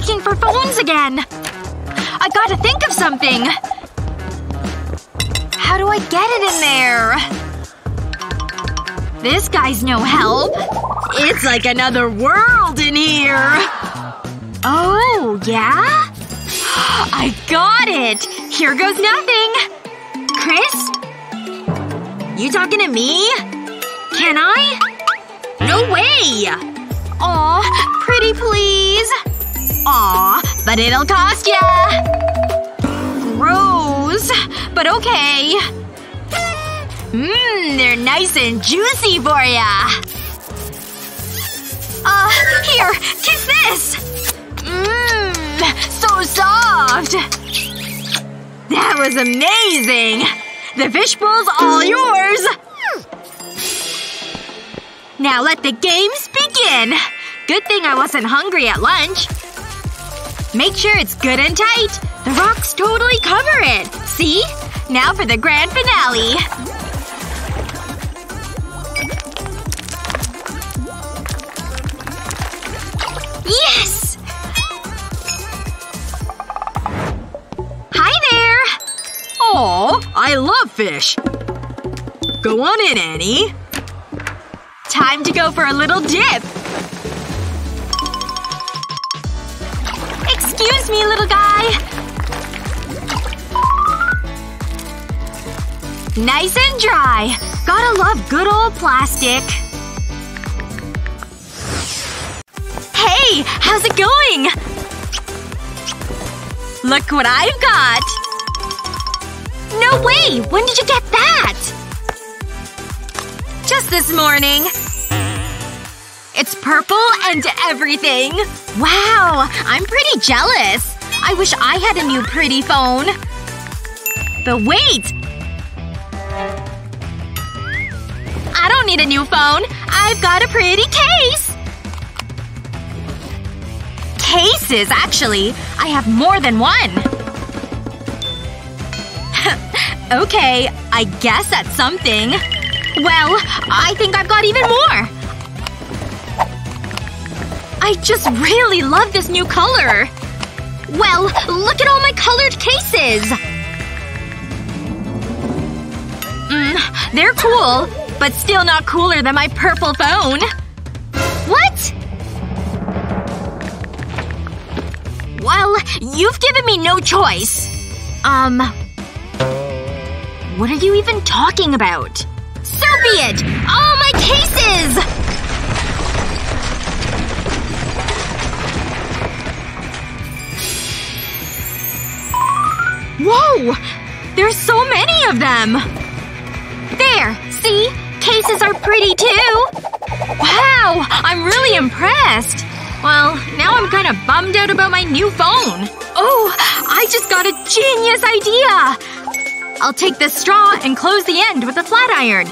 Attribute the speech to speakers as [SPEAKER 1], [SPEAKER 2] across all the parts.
[SPEAKER 1] checking for phones again. I gotta think of something. How do I get it in there? This guy's no help. It's like another world in here. Oh, yeah? I got it! Here goes nothing! Chris? You talking to me? Can I? No way! Aw, pretty please. Aw, but it'll cost ya! Gross. But okay. Mmm, they're nice and juicy for ya. Uh, here, kiss this! Mmm, so soft! That was amazing! The fishbowl's all yours! Now let the games begin! Good thing I wasn't hungry at lunch. Make sure it's good and tight. The rocks totally cover it. See? Now for the grand finale. Yes! Hi there!
[SPEAKER 2] Aw, I love fish. Go on in, Annie.
[SPEAKER 1] Time to go for a little dip. Excuse me, little guy. Nice and dry. Gotta love good old plastic. Hey! How's it going? Look what I've got! No way! When did you get that? Just this morning. It's purple and everything. Wow! I'm pretty jealous. I wish I had a new pretty phone. But wait! I don't need a new phone. I've got a pretty case! Cases, actually. I have more than one. okay, I guess that's something. Well, I think I've got even more. I just really love this new color. Well, look at all my colored cases! Mm, they're cool. But still not cooler than my purple phone. What? Well, you've given me no choice. Um… What are you even talking about? So be it! All my cases! Whoa! There's so many of them! There! See? Cases are pretty too! Wow! I'm really impressed! Well, now I'm kinda bummed out about my new phone. Oh! I just got a genius idea! I'll take this straw and close the end with a flat iron.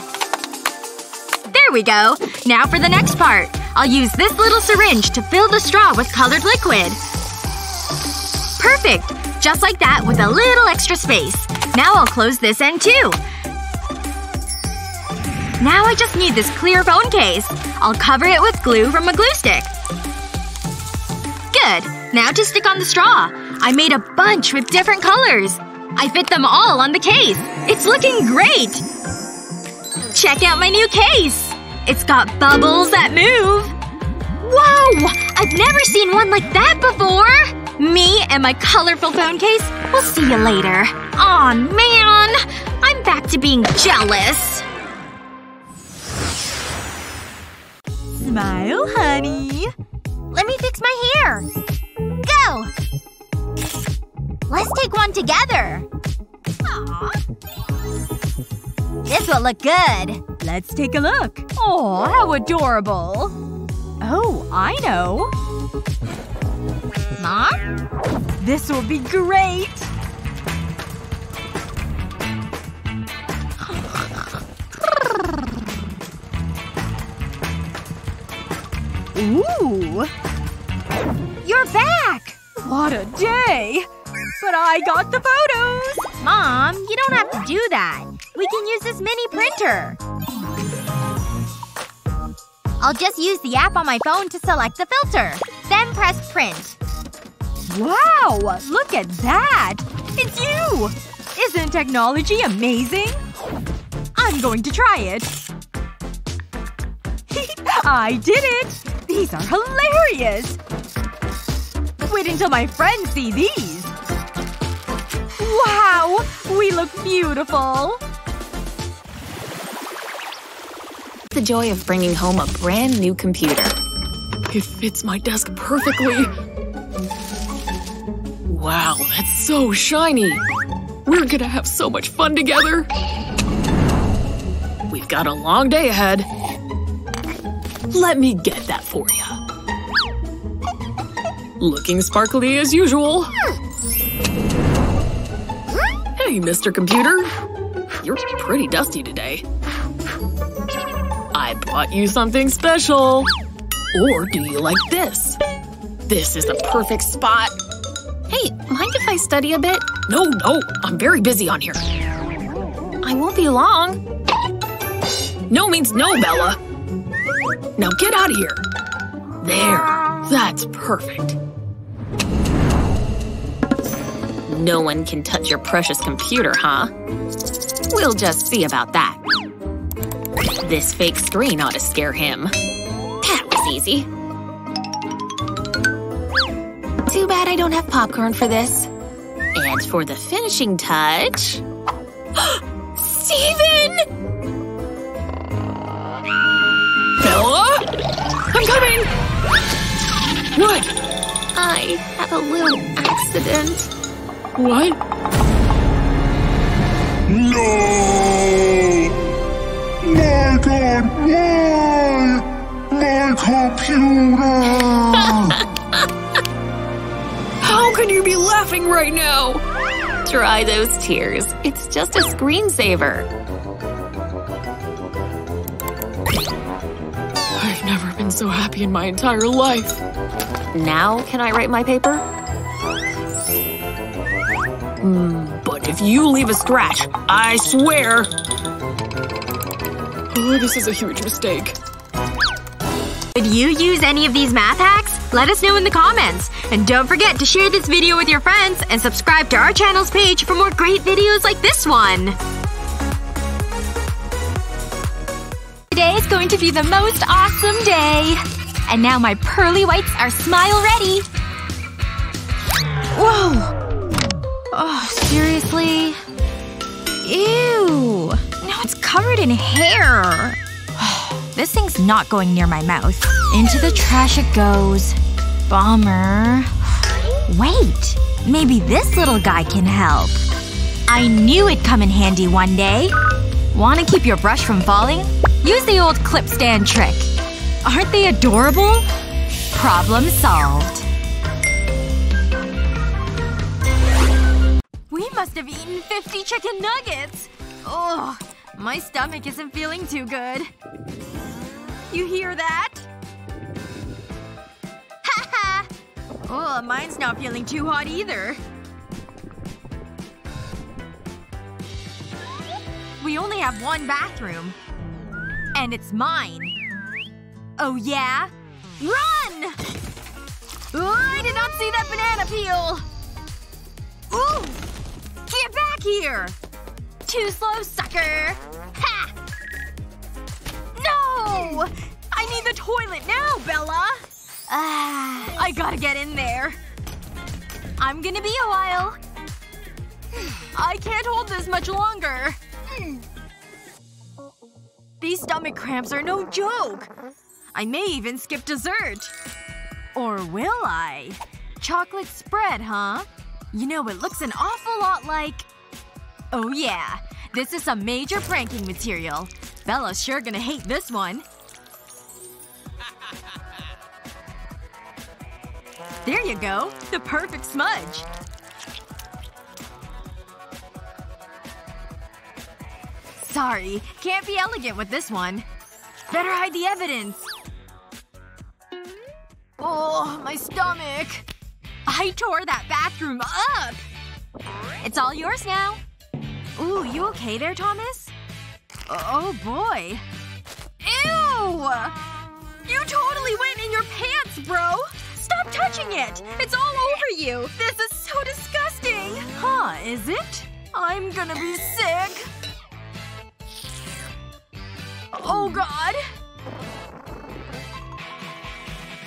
[SPEAKER 1] There we go. Now for the next part. I'll use this little syringe to fill the straw with colored liquid. Perfect! Just like that with a little extra space. Now I'll close this end too. Now I just need this clear phone case. I'll cover it with glue from a glue stick. Good. Now to stick on the straw. I made a bunch with different colors. I fit them all on the case. It's looking great! Check out my new case! It's got bubbles that move. Whoa! I've never seen one like that before! Me and my colorful phone case? We'll see you later. Aw, man! I'm back to being jealous.
[SPEAKER 3] Smile, honey.
[SPEAKER 1] Let me fix my hair. Go! Let's take one together. Aww. This will look good.
[SPEAKER 3] Let's take a look. Oh, how adorable. Oh, I know.
[SPEAKER 1] Mom?
[SPEAKER 3] This will be great! Ooh!
[SPEAKER 1] You're back!
[SPEAKER 3] What a day! But I got the photos!
[SPEAKER 1] Mom, you don't have to do that. We can use this mini printer. I'll just use the app on my phone to select the filter. Then press print. Wow! Look at that! It's you! Isn't technology amazing? I'm going to try it. I did it! These are hilarious! Wait until my friends see these! Wow! We look beautiful!
[SPEAKER 4] The joy of bringing home a brand new computer.
[SPEAKER 5] It fits my desk perfectly. Wow, that's so shiny. We're gonna have so much fun together. We've got a long day ahead. Let me get that for you. Looking sparkly as usual. Hey, Mr. Computer. You're pretty dusty today. I brought you something special. Or do you like this? This is the perfect spot.
[SPEAKER 4] Hey, mind if I study a bit?
[SPEAKER 5] No, no, I'm very busy on here.
[SPEAKER 4] I won't be long.
[SPEAKER 5] No means no, Bella. Now get out of here. There. That's perfect.
[SPEAKER 4] No one can touch your precious computer, huh? We'll just see about that. This fake screen ought to scare him. That was easy. Too bad I don't have popcorn for this. And for the finishing touch… Steven!
[SPEAKER 5] Bella? I'm coming! What?
[SPEAKER 4] I had a little accident.
[SPEAKER 5] What?
[SPEAKER 6] No! My god, why? My computer!
[SPEAKER 5] How can you be laughing right now?
[SPEAKER 4] Dry those tears. It's just a screensaver.
[SPEAKER 5] I've never been so happy in my entire life.
[SPEAKER 4] Now can I write my paper?
[SPEAKER 5] Hmm, but if you leave a scratch, I swear… Oh, this is a huge mistake.
[SPEAKER 7] Did you use any of these math hacks? Let us know in the comments. And don't forget to share this video with your friends and subscribe to our channel's page for more great videos like this one.
[SPEAKER 1] Today is going to be the most awesome day! And now my pearly whites are smile ready! Whoa! Oh, seriously? Ew! Now it's covered in hair! This thing's not going near my mouth. Into the trash it goes. Bummer. Wait! Maybe this little guy can help. I knew it'd come in handy one day. Want to keep your brush from falling? Use the old clip stand trick. Aren't they adorable? Problem solved. We must have eaten 50 chicken nuggets! Ugh. My stomach isn't feeling too good. You hear that? Ha ha! Oh, mine's not feeling too hot either. We only have one bathroom. And it's mine. Oh yeah? Run! Oh, I did not see that banana peel! Ooh! Get back here! Too slow, sucker! Ha! I need the toilet now, Bella! Ah, I gotta get in there. I'm gonna be a while. I can't hold this much longer. These stomach cramps are no joke. I may even skip dessert. Or will I? Chocolate spread, huh? You know, it looks an awful lot like… Oh yeah. This is some major pranking material. Bella's sure gonna hate this one. There you go. The perfect smudge. Sorry. Can't be elegant with this one. Better hide the evidence. Oh, my stomach. I tore that bathroom up! It's all yours now. Ooh, you okay there, Thomas? Oh boy. Ew! You totally went in your pants, bro! Stop touching
[SPEAKER 8] it! It's all over you! This is so disgusting!
[SPEAKER 1] Huh, is it? I'm gonna be sick. Oh god.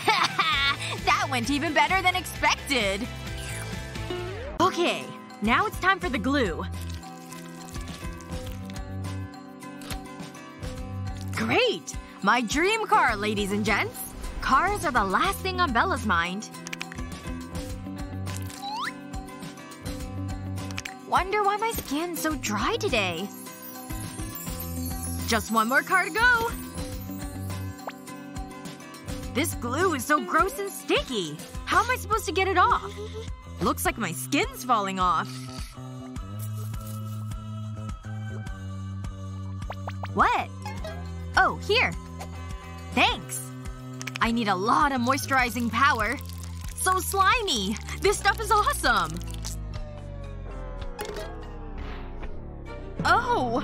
[SPEAKER 8] that went even better than expected!
[SPEAKER 1] Okay, now it's time for the glue. Great! My dream car, ladies and gents. Cars are the last thing on Bella's mind.
[SPEAKER 8] Wonder why my skin's so dry today.
[SPEAKER 1] Just one more car to go. This glue is so gross and sticky. How am I supposed to get it off? Looks like my skin's falling off.
[SPEAKER 8] What? Oh, here. Thanks.
[SPEAKER 1] I need a lot of moisturizing power. So slimy! This stuff is awesome! Oh!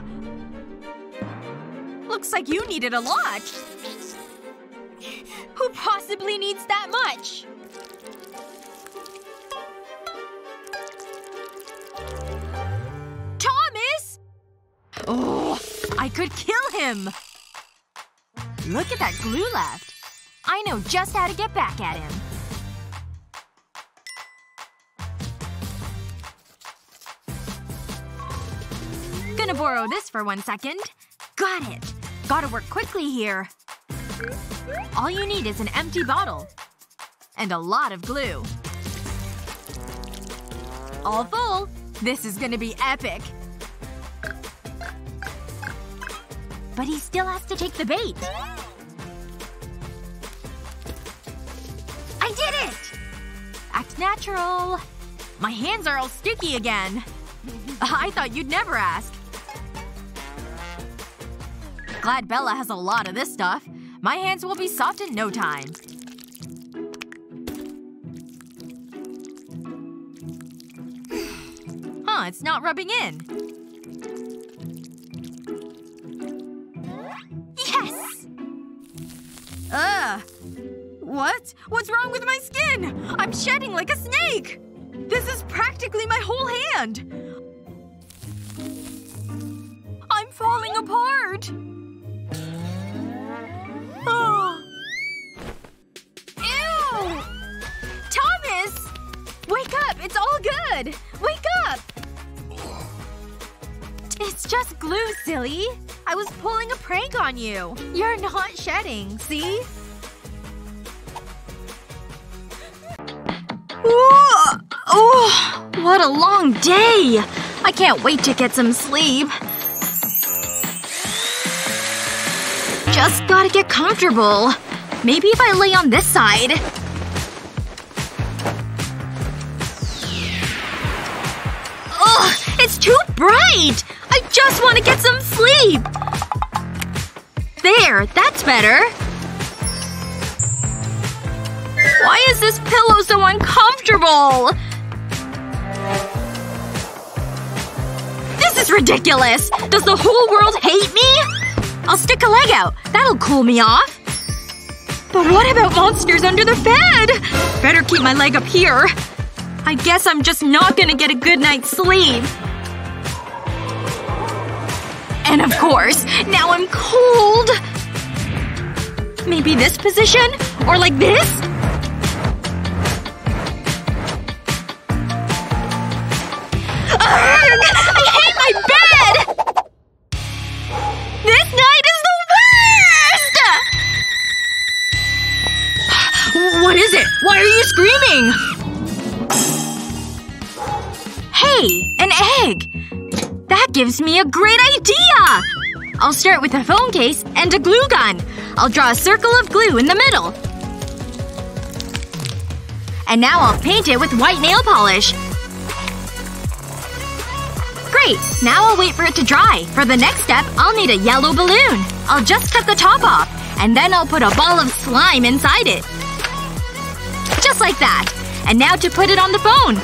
[SPEAKER 1] Looks like you need it a lot.
[SPEAKER 8] Who possibly needs that much?
[SPEAKER 1] Thomas! Oh, I could kill him! Look at that glue left.
[SPEAKER 8] I know just how to get back at him.
[SPEAKER 1] Gonna borrow this for one second. Got it. Gotta work quickly here. All you need is an empty bottle. And a lot of glue. All full. This is gonna be epic.
[SPEAKER 8] But he still has to take the bait.
[SPEAKER 1] Natural. My hands are all sticky again. I thought you'd never ask. Glad Bella has a lot of this stuff. My hands will be soft in no time. huh, it's not rubbing in.
[SPEAKER 8] Yes!
[SPEAKER 1] Ugh. What? What's wrong with my skin? I'm shedding like a snake! This is practically my whole hand! I'm falling apart! Oh.
[SPEAKER 8] Ew!
[SPEAKER 1] Thomas! Wake up! It's all good! Wake up! It's just glue, silly. I was pulling a prank on you. You're not shedding, see? Oh, what a long day! I can't wait to get some sleep. Just gotta get comfortable. Maybe if I lay on this side. Ugh, it's too bright! I just want to get some sleep! There, that's better. Why is this pillow so uncomfortable? Is ridiculous! Does the whole world hate me? I'll stick a leg out. That'll cool me off. But what about monsters under the bed? Better keep my leg up here. I guess I'm just not gonna get a good night's sleep. And of course, now I'm cold! Maybe this position? Or like this? Gives me a great idea! I'll start with a phone case and a glue gun. I'll draw a circle of glue in the middle. And now I'll paint it with white nail polish. Great! Now I'll wait for it to dry. For the next step, I'll need a yellow balloon. I'll just cut the top off. And then I'll put a ball of slime inside it. Just like that. And now to put it on the phone.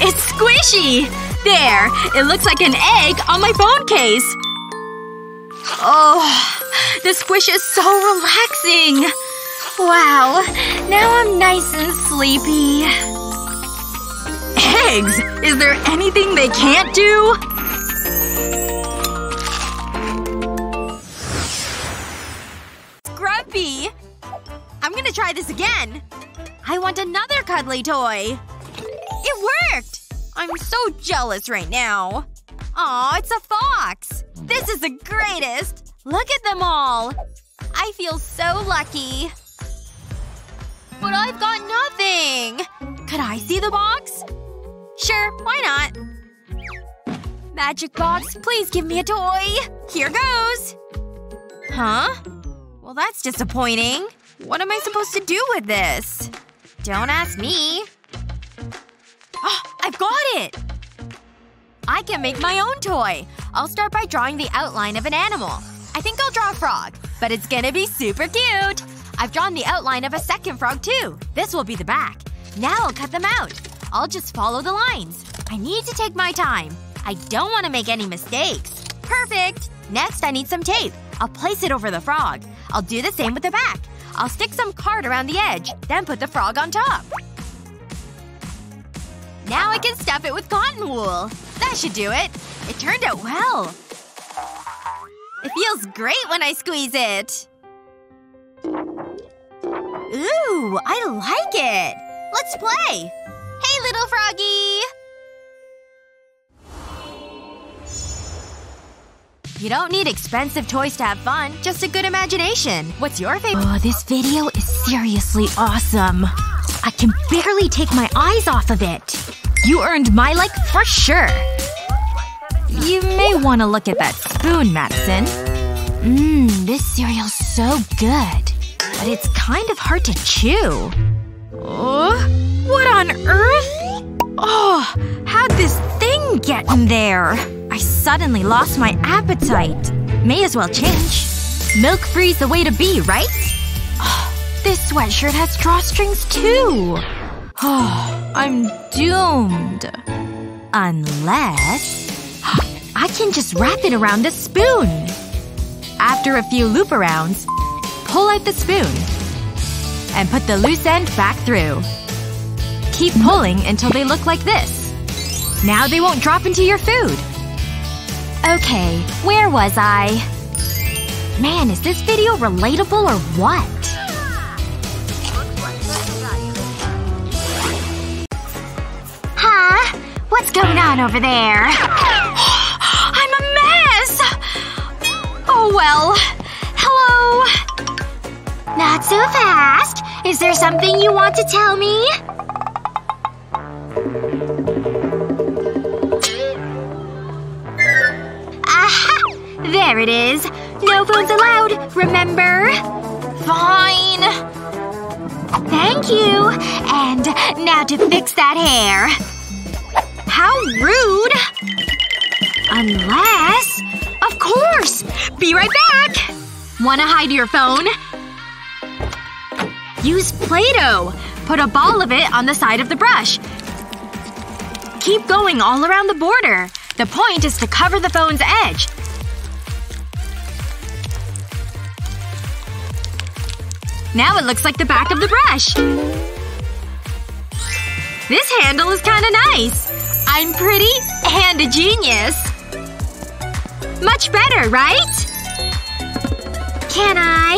[SPEAKER 1] It's squishy! There! It looks like an egg on my phone case. Oh. The squish is so relaxing.
[SPEAKER 2] Wow. Now I'm nice and sleepy.
[SPEAKER 1] Eggs! Is there anything they can't do? Grumpy! I'm gonna try this again. I want another cuddly toy. It worked! I'm so jealous right now. Aw, it's a fox. This is the greatest. Look at them all. I feel so lucky. But I've got nothing! Could I see the box? Sure, why not? Magic box, please give me a toy. Here goes. Huh? Well, that's disappointing. What am I supposed to do with this? Don't ask me. Oh, I've got it! I can make my own toy. I'll start by drawing the outline of an animal. I think I'll draw a frog. But it's gonna be super cute! I've drawn the outline of a second frog, too. This will be the back. Now I'll cut them out. I'll just follow the lines. I need to take my time. I don't want to make any mistakes. Perfect! Next, I need some tape. I'll place it over the frog. I'll do the same with the back. I'll stick some card around the edge, then put the frog on top. Now I can stuff it with cotton wool. That should do it. It turned out well. It feels great when I squeeze it. Ooh, I like it. Let's play. Hey, little froggy! You don't need expensive toys to have fun, just a good imagination. What's your favorite- Oh, this video is seriously awesome. I can barely take my eyes off of it. You earned my like for sure. You may want to look at that spoon, Madison. Mmm, this cereal's so good. But it's kind of hard to chew. Oh? What on earth? Oh, how'd this thing get in there? I suddenly lost my appetite. May as well change. Milk free's the way to be, right? Oh, this sweatshirt has drawstrings too. Oh, I'm doomed. Unless… I can just wrap it around the spoon. After a few loop arounds, pull out the spoon. And put the loose end back through. Keep pulling until they look like this. Now they won't drop into your food. Okay, where was I? Man, is this video relatable or what?
[SPEAKER 7] What's going on over there?
[SPEAKER 2] I'm a mess! Oh well. Hello?
[SPEAKER 7] Not so fast. Is there something you want to tell me? Aha! There it is. No phones allowed, remember?
[SPEAKER 2] Fine.
[SPEAKER 7] Thank you. And now to fix that hair.
[SPEAKER 2] How rude.
[SPEAKER 7] Unless…
[SPEAKER 2] Of course! Be right back! Wanna hide your phone? Use Play-Doh. Put a ball of it on the side of the brush. Keep going all around the border. The point is to cover the phone's edge. Now it looks like the back of the brush. This handle is kinda nice. I'm pretty and a genius. Much better, right?
[SPEAKER 7] Can I?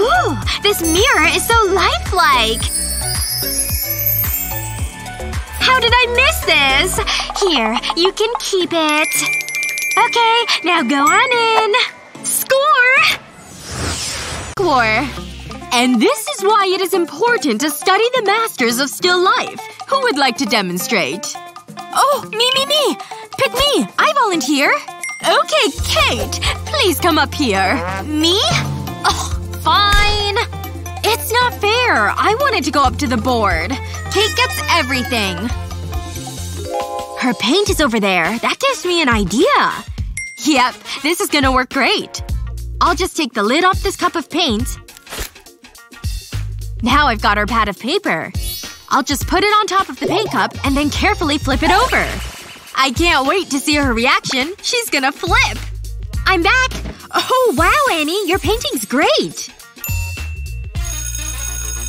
[SPEAKER 2] Ooh, this mirror is so lifelike. How did I miss this?
[SPEAKER 7] Here, you can keep it.
[SPEAKER 2] Okay, now go on in. Score! Score. And this is why it is important to study the masters of still life. Who would like to demonstrate? Oh, me, me, me! Pick me! I volunteer! Okay, Kate! Please come up here. Me? Oh, fine. It's not fair. I wanted to go up to the board. Kate gets everything. Her paint is over there. That gives me an idea. Yep, this is gonna work great. I'll just take the lid off this cup of paint. Now I've got our pad of paper. I'll just put it on top of the paint cup and then carefully flip it over. I can't wait to see her reaction. She's gonna flip. I'm back! Oh wow, Annie. Your painting's great.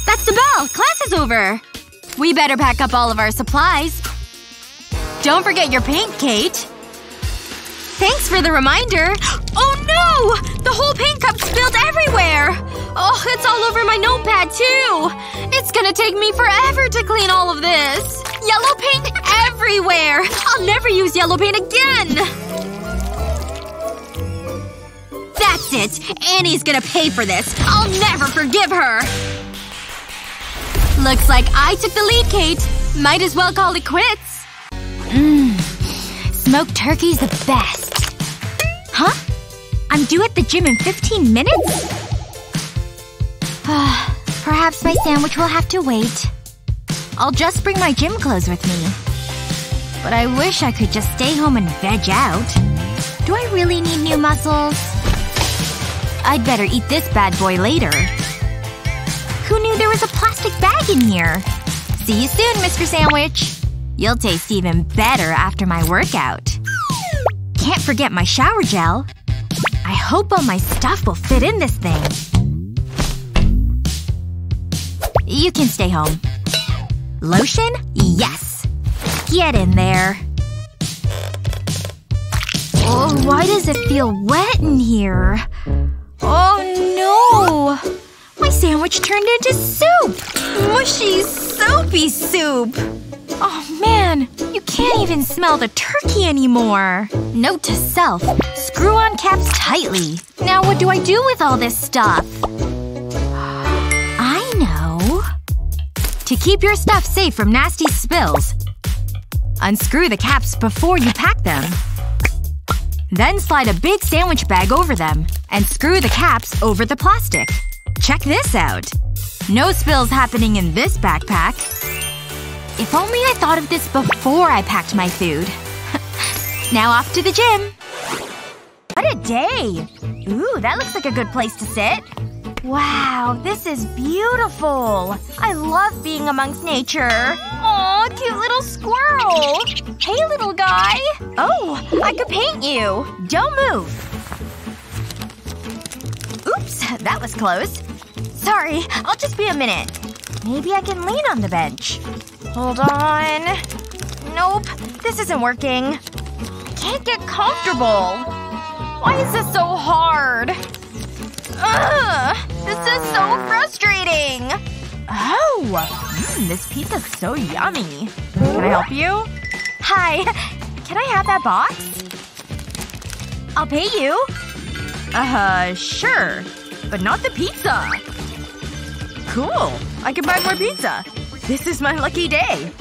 [SPEAKER 7] That's the bell! class is over. We better pack up all of our supplies. Don't forget your paint, Kate. Thanks for the reminder. Oh no! The whole paint cup spilled everywhere! Oh, it's all over my notepad, too! It's gonna take me forever to clean all of this. Yellow paint everywhere! I'll never use yellow paint again! That's it! Annie's gonna pay for this. I'll never forgive her! Looks like I took the lead, Kate. Might as well call it quits.
[SPEAKER 1] Mmm. Smoked turkey's the best. Huh? I'm due at the gym in 15 minutes? Uh, perhaps my sandwich will have to wait. I'll just bring my gym clothes with me. But I wish I could just stay home and veg out. Do I really need new muscles? I'd better eat this bad boy later. Who knew there was a plastic bag in here? See you soon, Mr. Sandwich. You'll taste even better after my workout. Can't forget my shower gel. I hope all my stuff will fit in this thing. You can stay home. Lotion? Yes. Get in there. Oh, why does it feel wet in here? Oh no! My sandwich turned into soup! Mushy, soapy soup! Oh man, you can't even smell the turkey anymore. Note to self, screw on caps tightly. Now what do I do with all this stuff? I know. To keep your stuff safe from nasty spills, unscrew the caps before you pack them. Then slide a big sandwich bag over them, and screw the caps over the plastic. Check this out. No spills happening in this backpack. If only I thought of this before I packed my food. now off to the gym. What a day! Ooh, that looks like a good place to sit. Wow, this is beautiful. I love being amongst nature. Aw, cute little squirrel. Hey, little guy. Oh, I could paint you. Don't move. Oops, that was close. Sorry, I'll just be a minute. Maybe I can lean on the bench. Hold on. Nope, this isn't working. I can't get comfortable. Why is this so hard? Ugh! This is so frustrating! Oh! Mm, this pizza's so yummy. Can I help you? Hi. Can I have that box? I'll pay you. Uh, sure. But not the pizza. Cool. I can buy more pizza. This is my lucky day.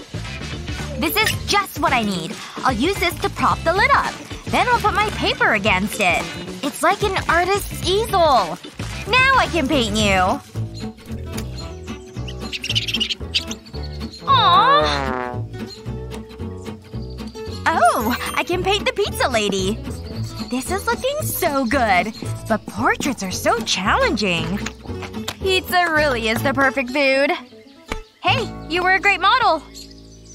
[SPEAKER 1] This is just what I need. I'll use this to prop the lid up. Then I'll put my paper against it. It's like an artist's easel. Now I can paint you. Aww. Oh, I can paint the pizza lady. This is looking so good. But portraits are so challenging. Pizza really is the perfect food. Hey, you were a great model.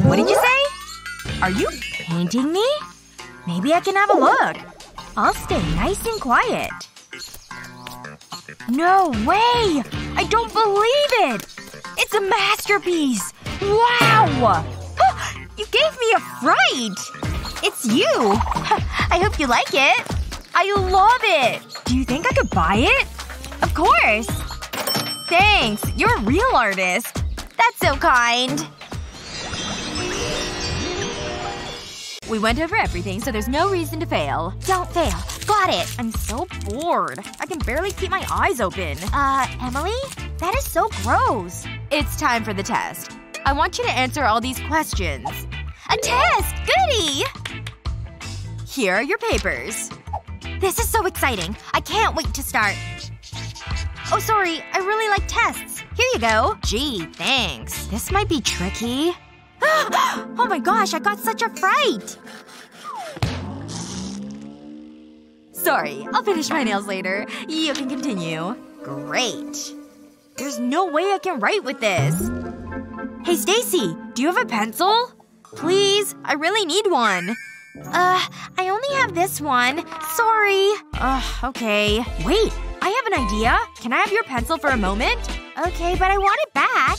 [SPEAKER 1] What did you say? Are you painting me? Maybe I can have a look. I'll stay nice and quiet. No way! I don't believe it! It's a masterpiece! Wow! You gave me a fright! It's you! I hope you like it. I love it! Do you think I could buy it? Of course! Thanks. You're a real artist. That's so kind. We went over everything, so there's no reason to fail. Don't fail. Got it. I'm so bored. I can barely keep my eyes open. Uh, Emily? That is so gross. It's time for the test. I want you to answer all these questions. A test! Goody! Here are your papers. This is so exciting. I can't wait to start. Oh, sorry. I really like tests. Here you go. Gee, thanks. This might be tricky. oh my gosh, I got such a fright! Sorry. I'll finish my nails later. You can continue. Great. There's no way I can write with this. Hey, Stacy. Do you have a pencil? Please? I really need one. Uh, I only have this one. Sorry. Ugh, okay. Wait. I have an idea. Can I have your pencil for a moment? Okay, but I want it back.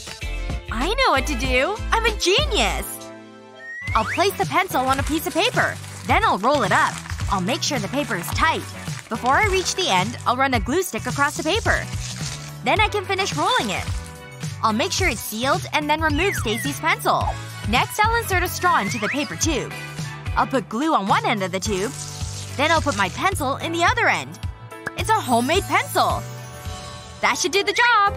[SPEAKER 1] I know what to do. I'm a genius. I'll place the pencil on a piece of paper. Then I'll roll it up. I'll make sure the paper is tight. Before I reach the end, I'll run a glue stick across the paper. Then I can finish rolling it. I'll make sure it's sealed and then remove Stacy's pencil. Next, I'll insert a straw into the paper tube. I'll put glue on one end of the tube. Then I'll put my pencil in the other end. It's a homemade pencil. That should do the job.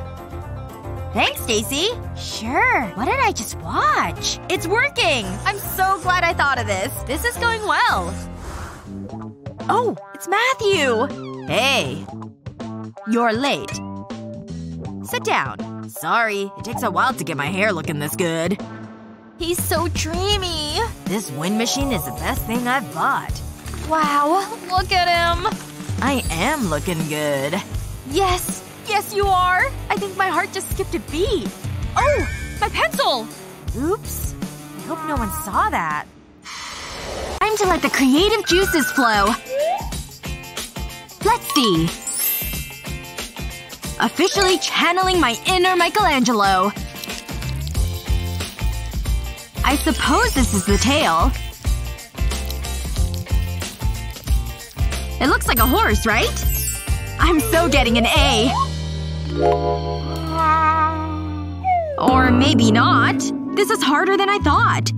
[SPEAKER 1] Thanks, Stacy. Sure. What did I just watch? It's working! I'm so glad I thought of this. This is going well. Oh, it's Matthew! Hey. You're late. Sit down. Sorry. It takes a while to get my hair looking this good. He's so dreamy. This wind machine is the best thing I've bought. Wow. Look at him. I am looking good. Yes. Yes, you are. I think my heart just skipped a beat. Oh! My pencil! Oops. I hope no one saw that. Time to let the creative juices flow. Let's see. Officially channeling my inner Michelangelo. I suppose this is the tail. It looks like a horse, right? I'm so getting an A. Or maybe not. This is harder than I thought.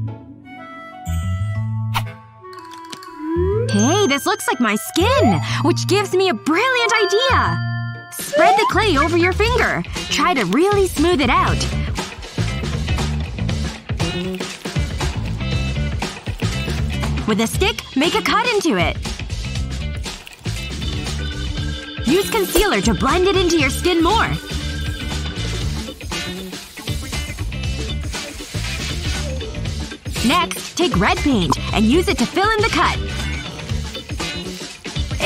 [SPEAKER 1] Hey, this looks like my skin, which gives me a brilliant idea. Spread the clay over your finger. Try to really smooth it out. With a stick, make a cut into it. Use concealer to blend it into your skin more. Next, take red paint and use it to fill in the cut.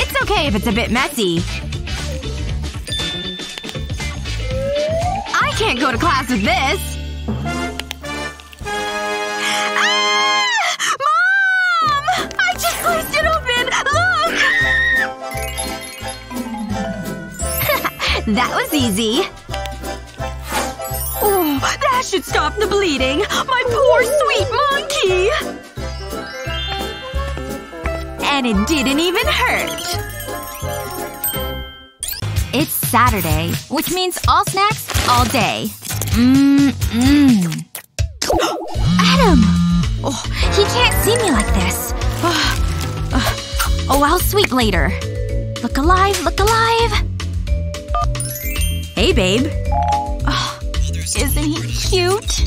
[SPEAKER 1] It's okay if it's a bit messy. I can't go to class with this. That was easy. Oh, that should stop the bleeding. My poor sweet monkey! And it didn't even hurt. It's Saturday, which means all snacks, all day. Mmm-mmm. Adam! Oh, he can't see me like this. Oh, I'll sweep later. Look alive, look alive! Hey, babe. Oh, isn't he cute?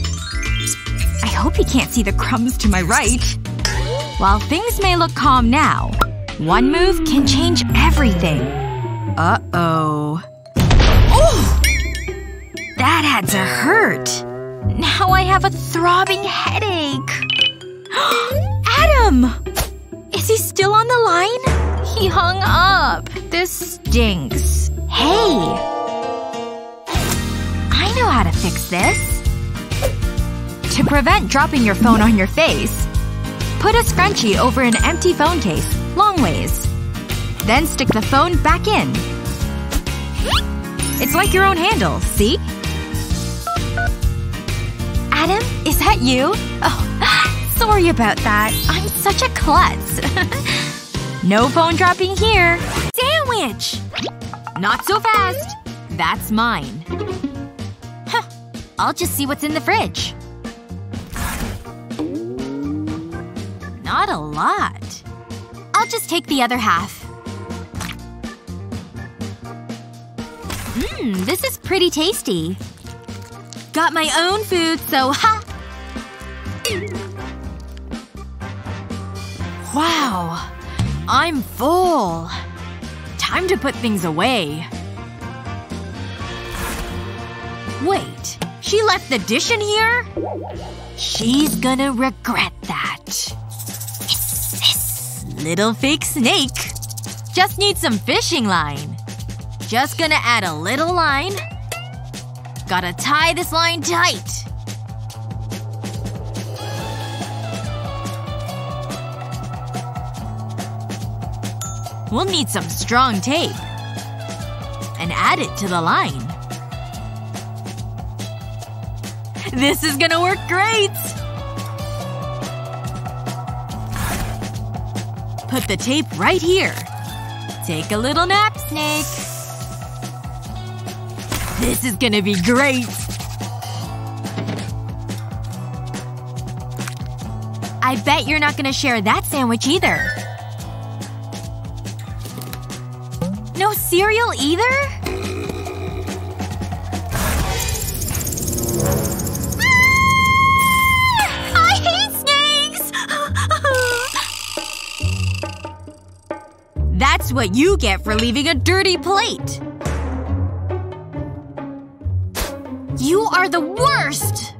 [SPEAKER 1] I hope he can't see the crumbs to my right. While things may look calm now, one move can change everything. Uh-oh. Oh! That had to hurt. Now I have a throbbing headache. Adam! Is he still on the line? He hung up. This stinks. Hey! Know how to fix this. To prevent dropping your phone on your face, put a scrunchie over an empty phone case, long ways. Then stick the phone back in. It's like your own handle, see? Adam? Is that you? Oh, sorry about that. I'm such a klutz. no phone dropping here. Sandwich! Not so fast. That's mine. I'll just see what's in the fridge. Not a lot. I'll just take the other half. Mmm, this is pretty tasty. Got my own food, so ha! Wow. I'm full. Time to put things away. Wait. She left the dish in here? She's gonna regret that. Little fake snake. Just need some fishing line. Just gonna add a little line. Gotta tie this line tight. We'll need some strong tape. And add it to the line. This is gonna work great! Put the tape right here. Take a little nap, Snake. This is gonna be great! I bet you're not gonna share that sandwich either. No cereal either? That's what you get for leaving a dirty plate. You are the worst!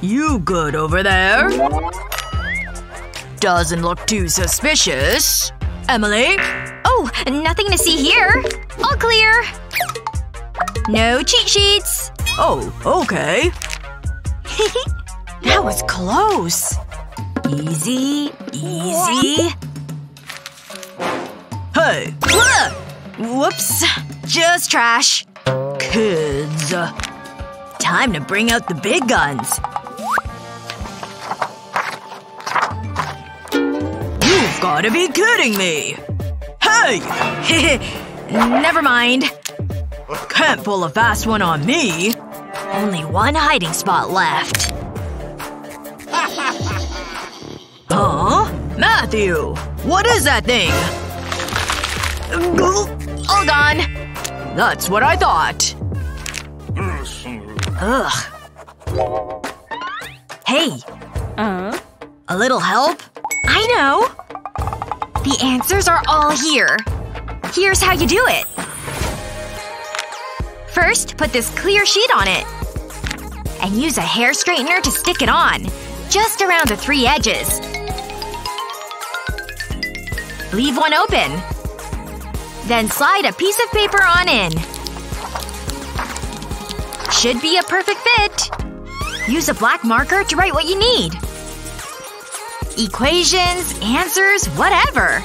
[SPEAKER 9] You good over there? Doesn't look too suspicious. Emily?
[SPEAKER 1] Oh, nothing to see here. All clear. No cheat sheets.
[SPEAKER 9] Oh, okay.
[SPEAKER 1] That was close.
[SPEAKER 9] Easy, easy.
[SPEAKER 1] Whoops. Just trash.
[SPEAKER 9] Kids. Time to bring out the big guns. You've gotta be kidding me! Hey!
[SPEAKER 1] Never mind.
[SPEAKER 9] Can't pull a fast one on me. Only one hiding spot left. Huh? Matthew! What is that thing?
[SPEAKER 1] All gone.
[SPEAKER 9] That's what I thought. Ugh. Hey.
[SPEAKER 1] Uh?
[SPEAKER 9] A little help?
[SPEAKER 1] I know. The answers are all here. Here's how you do it. First, put this clear sheet on it. And use a hair straightener to stick it on. Just around the three edges. Leave one open. Then slide a piece of paper on in. Should be a perfect fit. Use a black marker to write what you need. Equations, answers, whatever.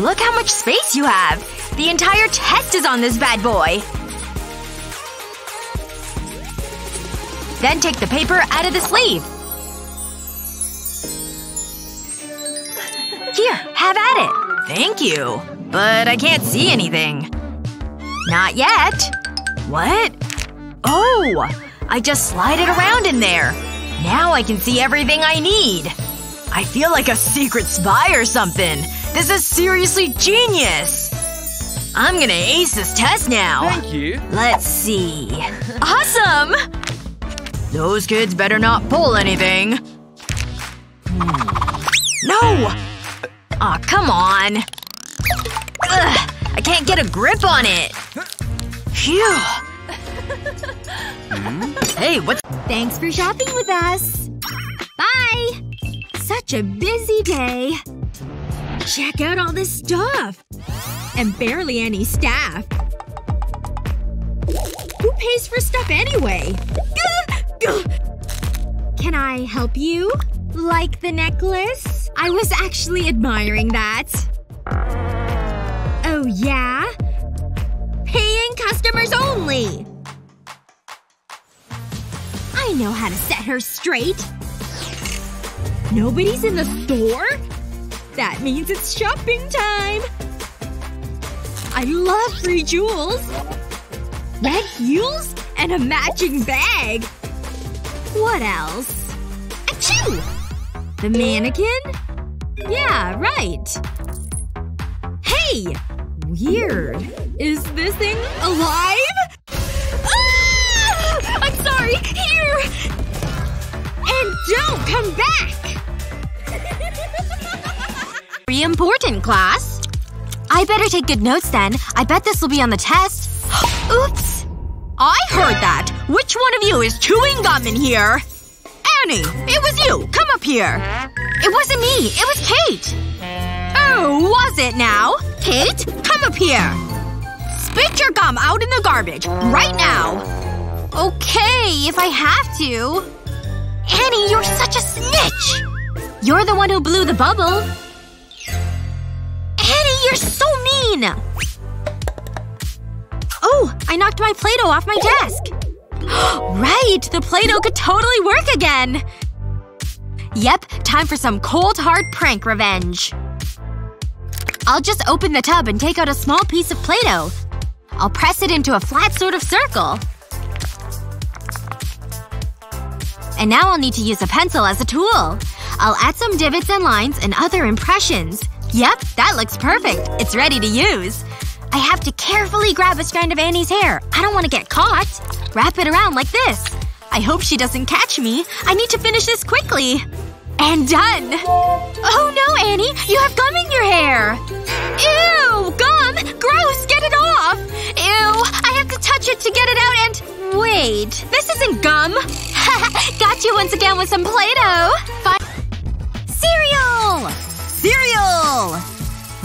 [SPEAKER 1] Look how much space you have. The entire test is on this bad boy. Then take the paper out of the sleeve. Here, have at it.
[SPEAKER 9] Thank you. But I can't see anything.
[SPEAKER 1] Not yet.
[SPEAKER 9] What? Oh! I just slide it around in there. Now I can see everything I need. I feel like a secret spy or something. This is seriously genius! I'm gonna ace this test now.
[SPEAKER 10] Thank you.
[SPEAKER 9] Let's see.
[SPEAKER 1] Awesome!
[SPEAKER 9] Those kids better not pull anything. Hmm. No! Aw, come on. Ugh, I can't get a grip on it. Phew. Hey, what?
[SPEAKER 1] Thanks for shopping with us. Bye! Such a busy day. Check out all this stuff. And barely any staff. Who pays for stuff anyway? Can I help you? Like the necklace? I was actually admiring that. Oh yeah? Paying customers only! I know how to set her straight. Nobody's in the store? That means it's shopping time! I love free jewels! Red heels? And a matching bag! What else? Achoo! The mannequin? Yeah, right. Hey! Weird. Is this thing alive? Ah! I'm sorry! Here! And don't come back! Very important, class. I better take good notes then. I bet this will be on the test. Oops! I heard that! Which one of you is chewing gum in here? Annie! It was you! Come up here! It wasn't me! It was Kate! Oh, was it now? Kate? Come up here! Spit your gum out in the garbage. Right now! Okay, if I have to. Annie, you're such a snitch! You're the one who blew the bubble. Annie, you're so mean! Oh, I knocked my Play-Doh off my desk. right! The Play-Doh could totally work again! Yep, time for some cold hard prank revenge. I'll just open the tub and take out a small piece of Play-Doh. I'll press it into a flat sort of circle. And now I'll need to use a pencil as a tool. I'll add some divots and lines and other impressions. Yep, that looks perfect. It's ready to use. I have to carefully grab a strand of Annie's hair. I don't want to get caught. Wrap it around like this. I hope she doesn't catch me. I need to finish this quickly. And done! Oh no, Annie! You have gum in your hair! Ew! Gum! Gross! Get it off! Ew! I have to touch it to get it out and… Wait. This isn't gum! Got you once again with some Play-Doh! Fine! Cereal! Cereal!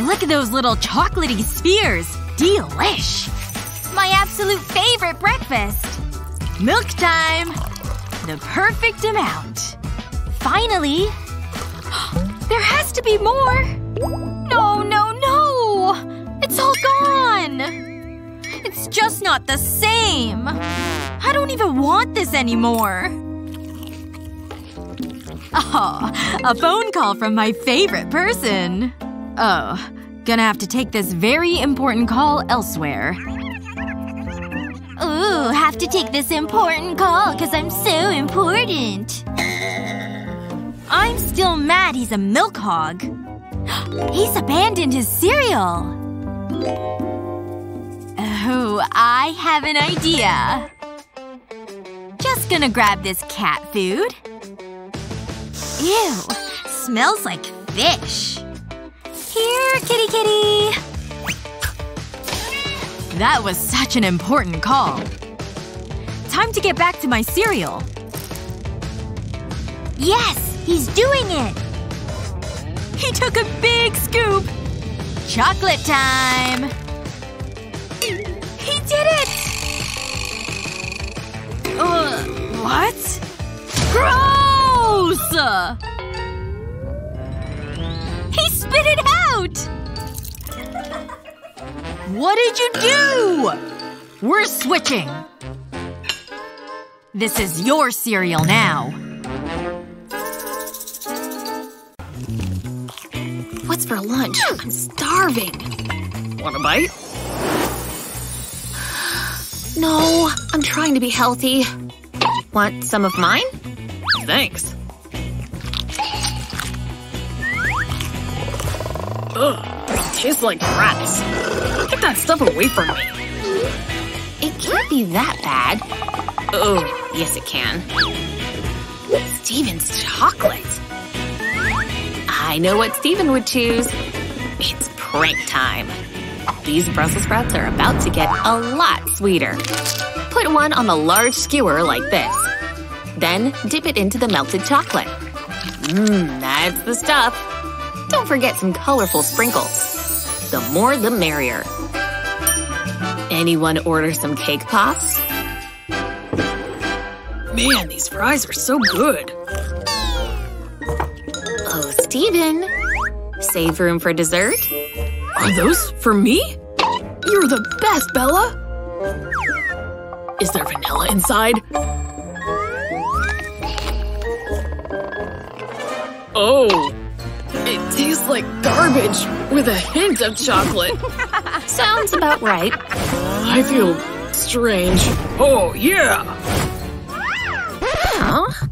[SPEAKER 1] Look at those little chocolatey spheres. Delish. My absolute favorite breakfast. Milk time. The perfect amount. Finally. There has to be more. No, no, no! It's all gone! It's just not the same. I don't even want this anymore. Oh, a phone call from my favorite person. Oh. Gonna have to take this very important call elsewhere. Ooh, have to take this important call because I'm so important. I'm still mad he's a milk hog. He's abandoned his cereal. Oh, I have an idea. Just gonna grab this cat food. Ew. Smells like fish. Here, kitty kitty. That was such an important call. Time to get back to my cereal. Yes! He's doing it! He took a big scoop! Chocolate time! He did it! Uh, what? Gross! He spit it out! What did you do? We're switching. This is your cereal now.
[SPEAKER 4] For lunch? I'm starving.
[SPEAKER 11] Want a bite?
[SPEAKER 4] No, I'm trying to be healthy. Want some of mine?
[SPEAKER 11] Thanks. Ugh, tastes like rats. Get that stuff away from me.
[SPEAKER 4] It can't be that bad. Oh, yes it can. Steven's chocolate. I know what Steven would choose. It's prank time. These Brussels sprouts are about to get a lot sweeter. Put one on the large skewer like this. Then dip it into the melted chocolate. Mmm, that's the stuff. Don't forget some colorful sprinkles. The more the merrier. Anyone order some cake pops?
[SPEAKER 11] Man, these fries are so good.
[SPEAKER 4] Steven. Save room for dessert?
[SPEAKER 11] Are those for me? You're the best, Bella! Is there vanilla inside? Oh. It tastes like garbage with a hint of chocolate.
[SPEAKER 4] Sounds about right.
[SPEAKER 11] I feel strange. Oh, yeah!
[SPEAKER 4] Huh?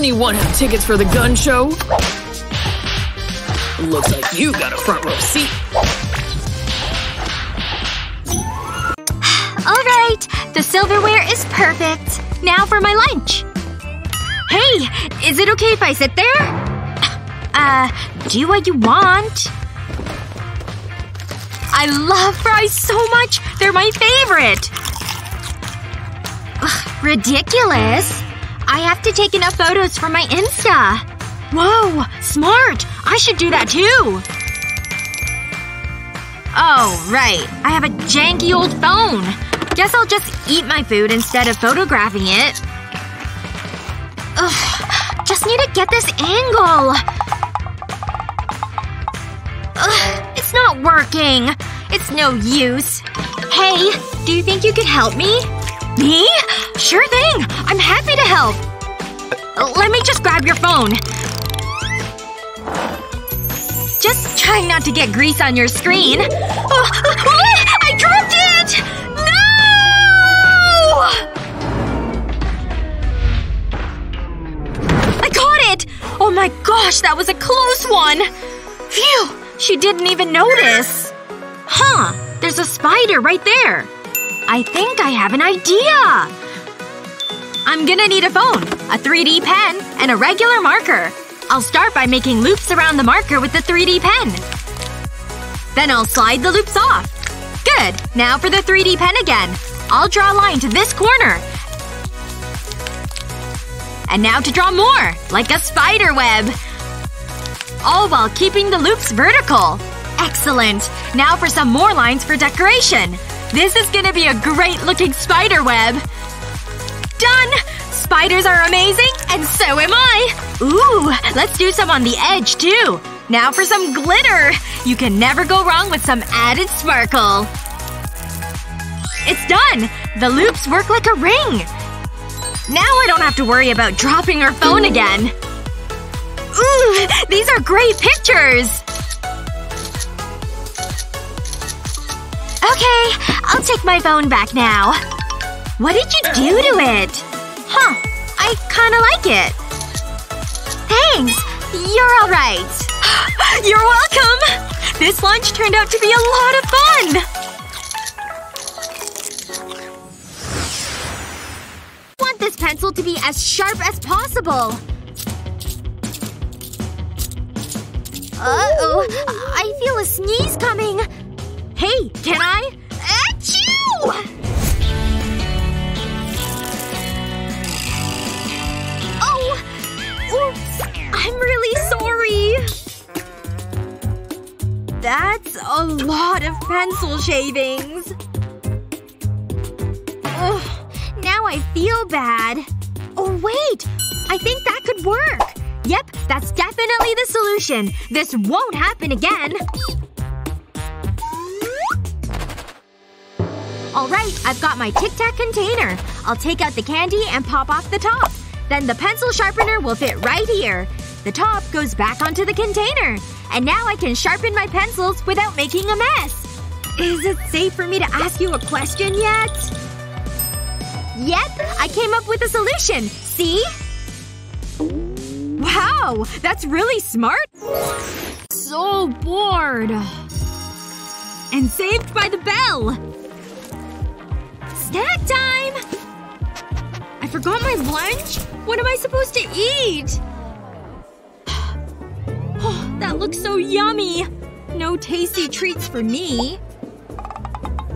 [SPEAKER 11] Anyone have tickets for the gun show? Looks like you got a front row seat.
[SPEAKER 1] Alright, the silverware is perfect. Now for my lunch. Hey, is it okay if I sit there? Uh, do what you want. I love fries so much! They're my favorite! Ugh, ridiculous. I have to take enough photos for my Insta. Whoa, smart! I should do that too! Oh, right. I have a janky old phone. Guess I'll just eat my food instead of photographing it. Ugh. Just need to get this angle. Ugh. It's not working. It's no use. Hey, do you think you could help me? Me? Sure thing! I'm happy to help! Uh, Let me just grab your phone. Just trying not to get grease on your screen. Oh, oh, I dropped it! No! I caught it! Oh my gosh, that was a close one! Phew! She didn't even notice. Huh. There's a spider right there. I think I have an idea! I'm gonna need a phone, a 3D pen, and a regular marker. I'll start by making loops around the marker with the 3D pen. Then I'll slide the loops off. Good. Now for the 3D pen again. I'll draw a line to this corner. And now to draw more. Like a spider web. All while keeping the loops vertical. Excellent. Now for some more lines for decoration. This is gonna be a great looking spider web. Done! Spiders are amazing, and so am I! Ooh, let's do some on the edge, too. Now for some glitter! You can never go wrong with some added sparkle. It's done! The loops work like a ring! Now I don't have to worry about dropping her phone again. Ooh, these are great pictures! Okay, I'll take my phone back now. What did you do to it? Huh. I kinda like it. Thanks. You're alright. You're welcome! This lunch turned out to be a lot of fun! I want this pencil to be as sharp as possible. Uh-oh. I feel a sneeze coming. Hey, can I? Achoo! Oh! Oops! I'm really sorry! That's a lot of pencil shavings. Ugh. Now I feel bad. Oh wait! I think that could work! Yep, that's definitely the solution. This won't happen again. Alright, I've got my Tic Tac container. I'll take out the candy and pop off the top. Then the pencil sharpener will fit right here. The top goes back onto the container. And now I can sharpen my pencils without making a mess. Is it safe for me to ask you a question yet? Yep, I came up with a solution. See? Wow! That's really smart! So bored. And saved by the bell! Snack time! I forgot my lunch? What am I supposed to eat? Oh, that looks so yummy! No tasty treats for me.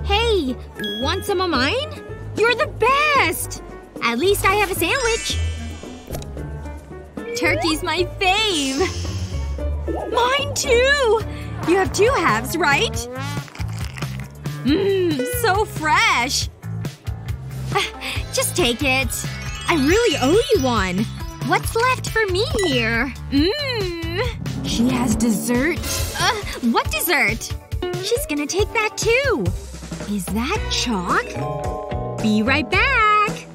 [SPEAKER 1] Hey, want some of mine? You're the best! At least I have a sandwich. Turkey's my fave. Mine too! You have two halves, right? Mmm, so fresh. Just take it. I really owe you one. What's left for me here? Mmm. She has dessert. Uh, what dessert? She's gonna take that too. Is that chalk? Be right back.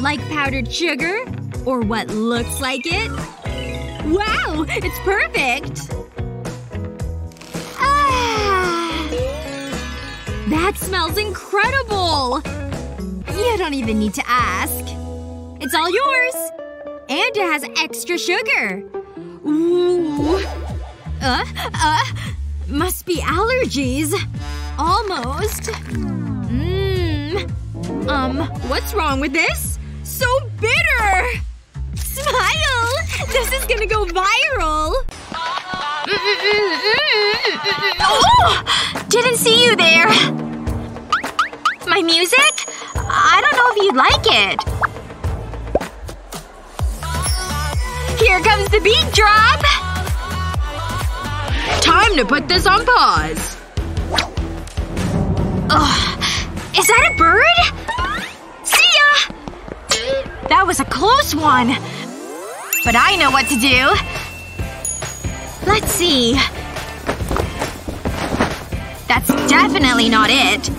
[SPEAKER 1] Like powdered sugar? Or what looks like it? Wow! It's perfect! Ah! That smells incredible! You don't even need to ask. It's all yours! And it has extra sugar. Ooh. Uh, uh. Must be allergies. Almost. Mmm. Um, what's wrong with this? So bitter! Smile! This is gonna go viral! Oh! Didn't see you there. My music? I don't know if you'd like it. Here comes the beat drop! Time to put this on pause. Ugh. Is that a bird? See ya! That was a close one. But I know what to do. Let's see. That's definitely not it.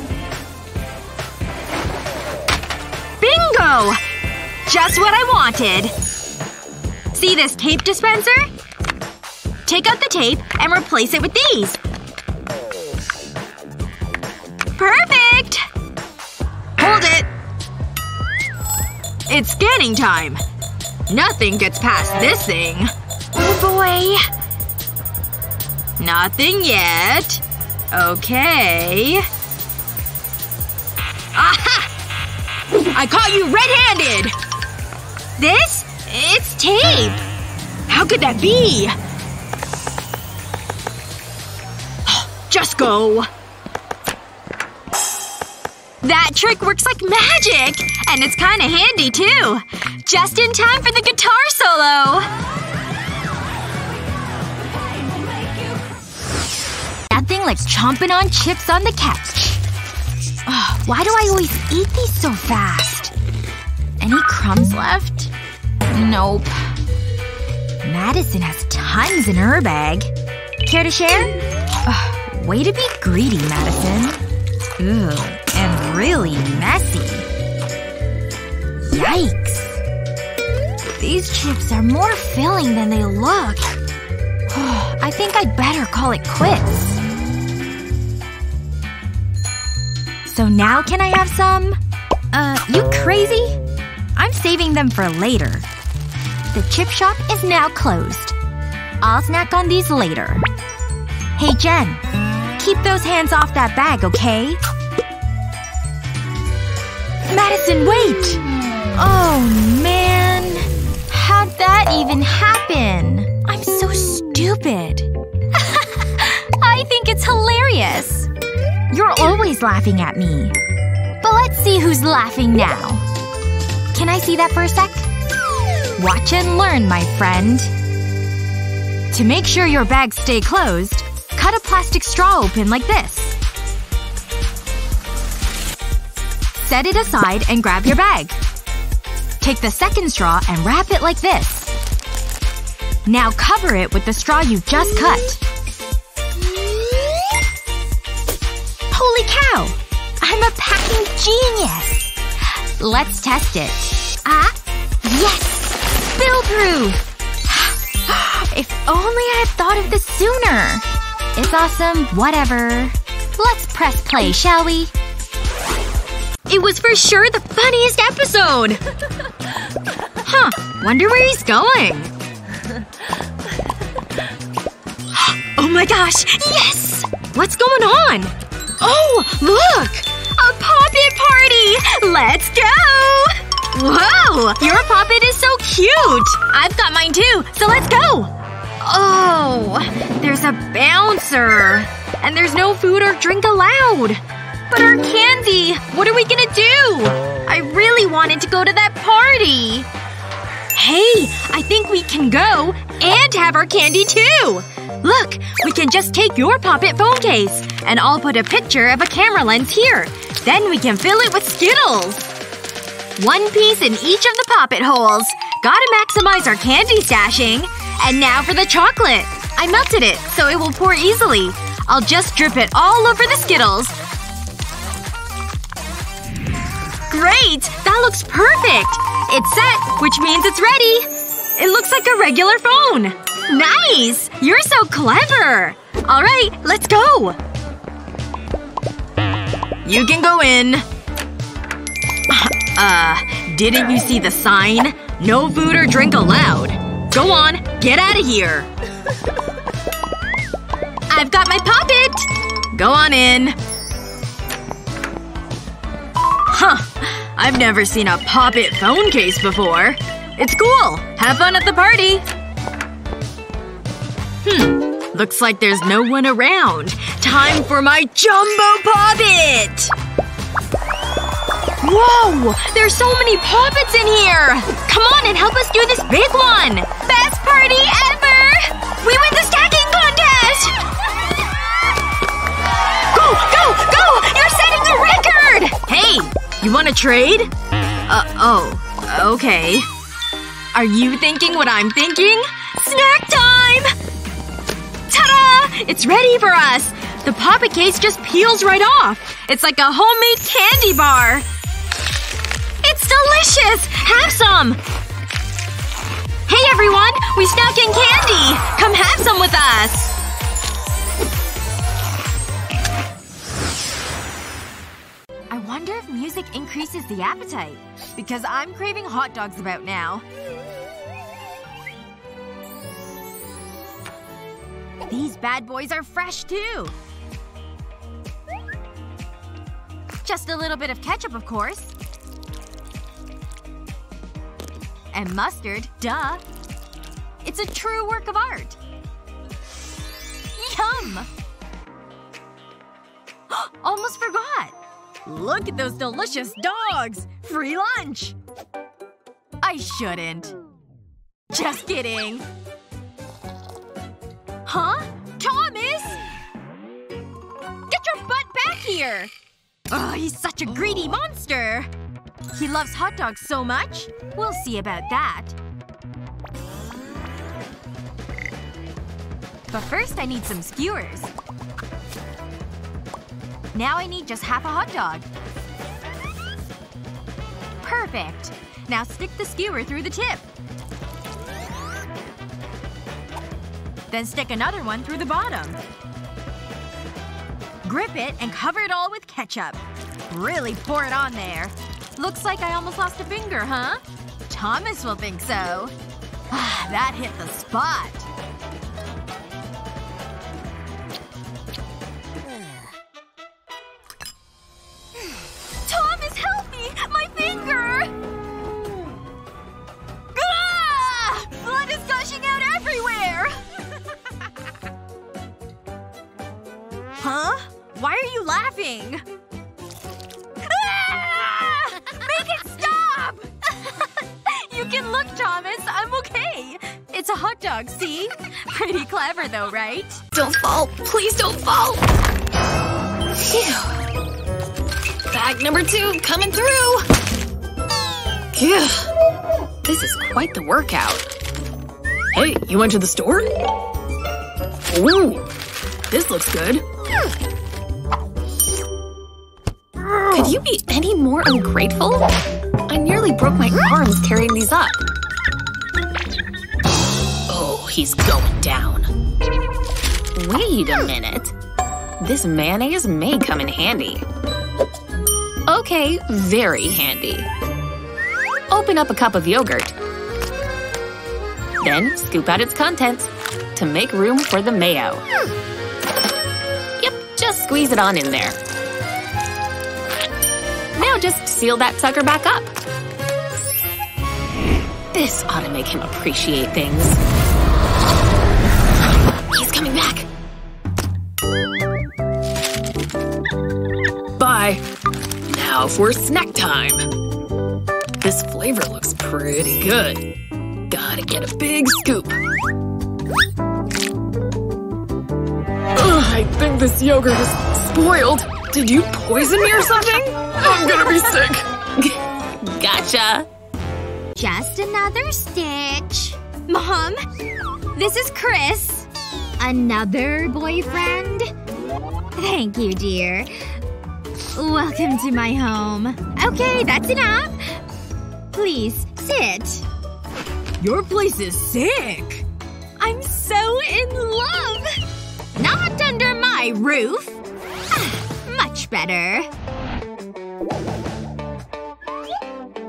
[SPEAKER 1] Go! Just what I wanted. See this tape dispenser? Take out the tape and replace it with these. Perfect! Hold it. It's scanning time. Nothing gets past this thing.
[SPEAKER 12] Oh boy.
[SPEAKER 1] Nothing yet. Okay. I caught you red-handed!
[SPEAKER 12] This? It's tape.
[SPEAKER 1] How could that be? Just go. That trick works like magic! And it's kinda handy, too. Just in time for the guitar solo!
[SPEAKER 13] Nothing like chomping on chips on the couch. Why do I always eat these so fast? Any crumbs left? Nope. Madison has tons in her bag. Care to share? Ugh, way to be greedy, Madison. Ooh, and really messy. Yikes. These chips are more filling than they look. I think I'd better call it quits. So now can I have some? Uh, you crazy? I'm saving them for later. The chip shop is now closed. I'll snack on these later. Hey Jen. Keep those hands off that bag, okay? Madison, wait! Oh, man. How'd that even happen? I'm so stupid. I think it's hilarious. You're always laughing at me. But let's see who's laughing now. Can I see that for a sec? Watch and learn, my friend. To make sure your bags stay closed, cut a plastic straw open like this. Set it aside and grab your bag. Take the second straw and wrap it like this. Now cover it with the straw you just cut. Holy cow! I'm a packing genius! Let's test it. Ah? Yes! Spill proof! if only I had thought of this sooner. It's awesome, whatever. Let's press play, shall we?
[SPEAKER 1] It was for sure the funniest episode! Huh. Wonder where he's going. Oh my gosh! Yes! What's going on? Oh! Look! A poppet party! Let's go! Whoa! Your poppet is so cute! I've got mine too, so let's go! Oh. There's a bouncer. And there's no food or drink allowed. But our candy! What are we gonna do? I really wanted to go to that party! Hey! I think we can go and have our candy too! Look! We can just take your Poppet phone case. And I'll put a picture of a camera lens here. Then we can fill it with Skittles! One piece in each of the Poppet holes. Gotta maximize our candy stashing. And now for the chocolate. I melted it, so it will pour easily. I'll just drip it all over the Skittles. Great! That looks perfect! It's set, which means it's ready! It looks like a regular phone! Nice! You're so clever! Alright, let's go! You can go in. Uh, didn't you see the sign? No food or drink allowed. Go on, get out of here. I've got my poppet! Go on in. Huh. I've never seen a poppet phone case before. It's cool. Have fun at the party. Hmm. Looks like there's no one around. Time for my jumbo poppet! Whoa! There's so many poppets in here! Come on and help us do this big one! Best party ever! We win the stacking contest! Go! Go! Go! You're setting a record! Hey! You wanna trade? Uh, oh. Okay. Are you thinking what I'm thinking? Snack time! Ta-da! It's ready for us! The poppet case just peels right off. It's like a homemade candy bar. It's
[SPEAKER 7] delicious! Have some! Hey everyone! We snuck in candy! Come have some with us!
[SPEAKER 1] Music increases the appetite. Because I'm craving hot dogs about now. These bad boys are fresh, too. Just a little bit of ketchup, of course. And mustard, duh. It's a true work of art. Yum! Almost forgot. Look at those delicious dogs! Free lunch! I shouldn't. Just kidding. Huh? Thomas! Get your butt back here! Oh, he's such a greedy monster! He loves hot dogs so much? We'll see about that. But first I need some skewers. Now I need just half a hot dog. Perfect. Now stick the skewer through the tip. Then stick another one through the bottom. Grip it and cover it all with ketchup. Really pour it on there. Looks like I almost lost a finger, huh? Thomas will think so. Ah, that hit the spot. Huh? Why are you laughing? Ah! Make it stop! you can look, Thomas. I'm okay. It's a hot dog, see? Pretty clever though, right?
[SPEAKER 4] Don't fall. Please don't fall. Phew. Bag number two coming through. Phew. This is quite the workout.
[SPEAKER 5] Hey, you went to the store? Ooh. This looks good.
[SPEAKER 4] Could you be any more ungrateful? I nearly broke my arms carrying these up. Oh, he's going down. Wait a minute. This mayonnaise may come in handy. Okay, very handy. Open up a cup of yogurt. Then scoop out its contents to make room for the mayo. Squeeze it on in there. Now just seal that sucker back up. This ought to make him appreciate things. He's coming back.
[SPEAKER 5] Bye. Now for snack time. This flavor looks pretty good. Gotta get a big scoop. I think this yogurt is spoiled. Did you poison me or something? I'm gonna be sick.
[SPEAKER 4] Gotcha.
[SPEAKER 7] Just another stitch. Mom, this is Chris. Another boyfriend? Thank you, dear. Welcome to my home. Okay, that's enough. Please, sit.
[SPEAKER 2] Your place is sick.
[SPEAKER 7] I'm so in love! Not under my roof. Ah, much better.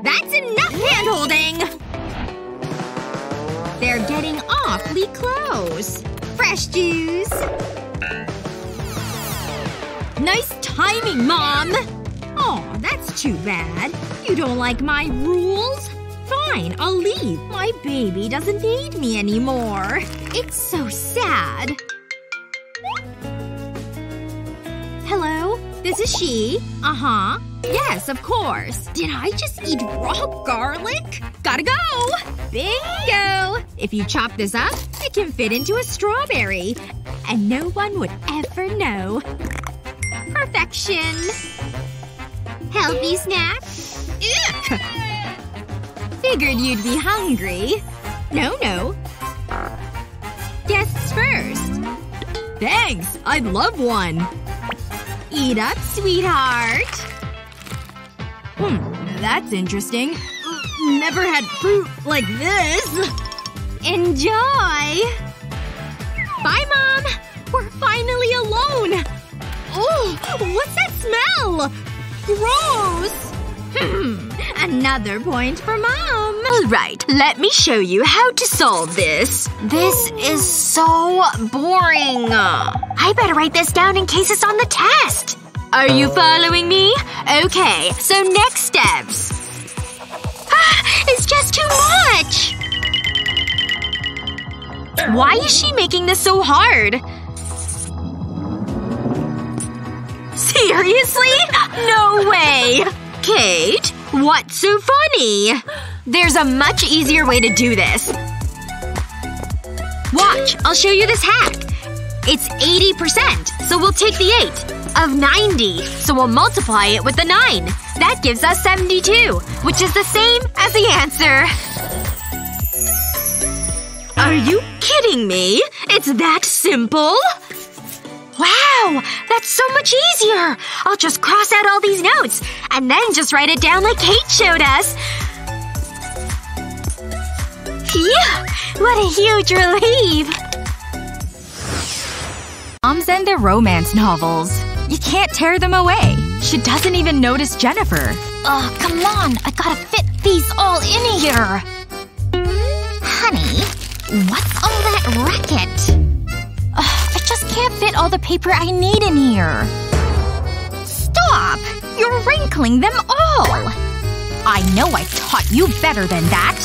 [SPEAKER 7] That's enough hand-holding! They're getting awfully close. Fresh juice. Nice timing, Mom! Oh, that's too bad. You don't like my rules? Fine, I'll leave. My baby doesn't need me anymore. It's so sad. This is she? Uh-huh. Yes, of course. Did I just eat raw garlic? Gotta go! Bingo! If you chop this up, it can fit into a strawberry. And no one would ever know. Perfection. Healthy snack? Ugh. Figured you'd be hungry. No, no. Guests first.
[SPEAKER 2] Thanks. I'd love one.
[SPEAKER 7] Eat up, sweetheart.
[SPEAKER 14] Hmm. That's interesting. Never had fruit like this.
[SPEAKER 15] Enjoy! Bye, Mom! We're finally alone! Oh, what's that smell? Gross! Hmm, another point for Mom.
[SPEAKER 1] Alright, let me show you how to solve this. This is so boring.
[SPEAKER 15] I better write this down in case it's on the test.
[SPEAKER 1] Are you following me? Okay, so next steps.
[SPEAKER 15] Ah, it's just too much!
[SPEAKER 1] Why is she making this so hard? Seriously? No way! Kate, what's so funny? There's a much easier way to do this. Watch, I'll show you this hack. It's 80%, so we'll take the 8. Of 90, so we'll multiply it with the 9. That gives us 72, which is the same as the answer. Are you kidding me? It's that simple? Wow! That's so much easier! I'll just cross out all these notes, and then just write it down like Kate showed us. Phew! What a huge relief!
[SPEAKER 16] Moms and their romance novels. You can't tear them away. She doesn't even notice Jennifer.
[SPEAKER 15] Oh, come on. I gotta fit these all in here. Honey, what's all that racket? Can't fit all the paper I need in here. Stop! You're wrinkling them all!
[SPEAKER 16] I know I've taught you better than that.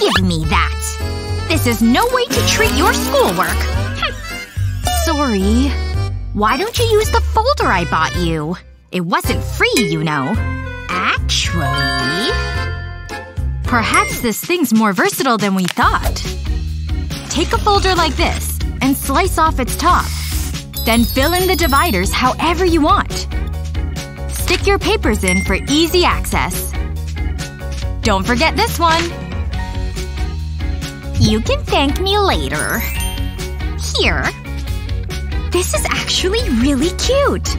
[SPEAKER 15] Give me that. This is no way to treat your schoolwork.
[SPEAKER 16] Sorry. Why don't you use the folder I bought you? It wasn't free, you know.
[SPEAKER 15] Actually…
[SPEAKER 16] Perhaps this thing's more versatile than we thought. Take a folder like this, and slice off its top. Then fill in the dividers however you want. Stick your papers in for easy access. Don't forget this one.
[SPEAKER 15] You can thank me later. Here. This is actually really cute.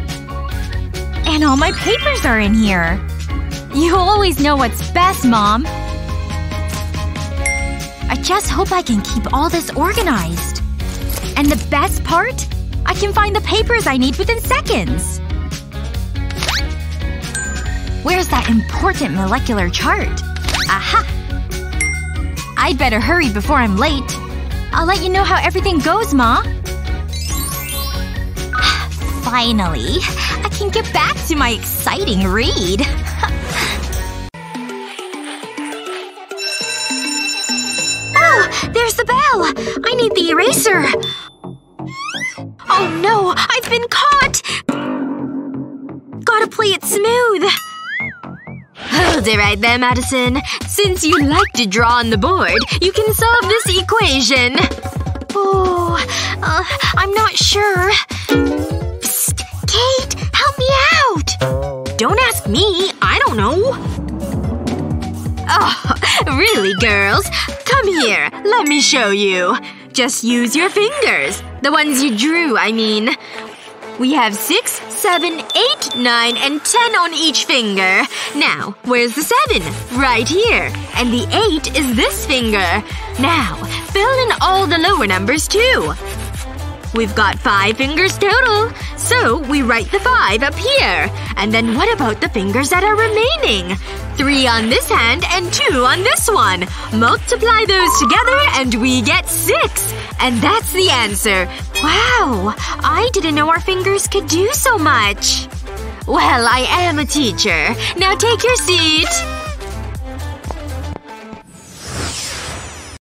[SPEAKER 16] And all my papers are in here. You always know what's best, Mom. I just hope I can keep all this organized. And the best part? I can find the papers I need within seconds. Where's that important molecular chart? Aha! I'd better hurry before I'm late. I'll let you know how everything goes, Ma.
[SPEAKER 15] Finally. I can get back to my exciting read. oh! There's the bell! I need the eraser. Oh no! I've been caught! Gotta play it smooth.
[SPEAKER 1] Hold it right there, Madison. Since you like to draw on the board, you can solve this equation.
[SPEAKER 15] Oh, uh, I'm not sure. Psst! Kate! Help me out!
[SPEAKER 1] Don't ask me. I don't know. Oh, really, girls? Come here. Let me show you. Just use your fingers. The ones you drew, I mean. We have six, seven, eight, nine, and ten on each finger. Now, where's the seven? Right here. And the eight is this finger. Now, fill in all the lower numbers too. We've got five fingers total. So, we write the five up here. And then what about the fingers that are remaining? Three on this hand and two on this one. Multiply those together and we get six. And that's the answer. Wow. I didn't know our fingers could do so much. Well, I am a teacher. Now take your seat.